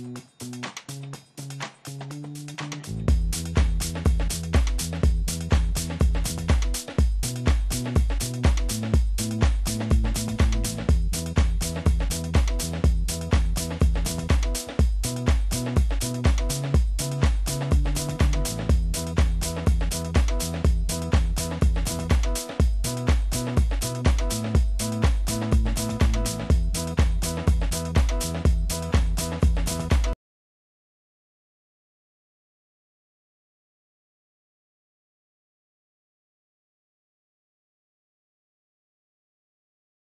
Mm-hmm.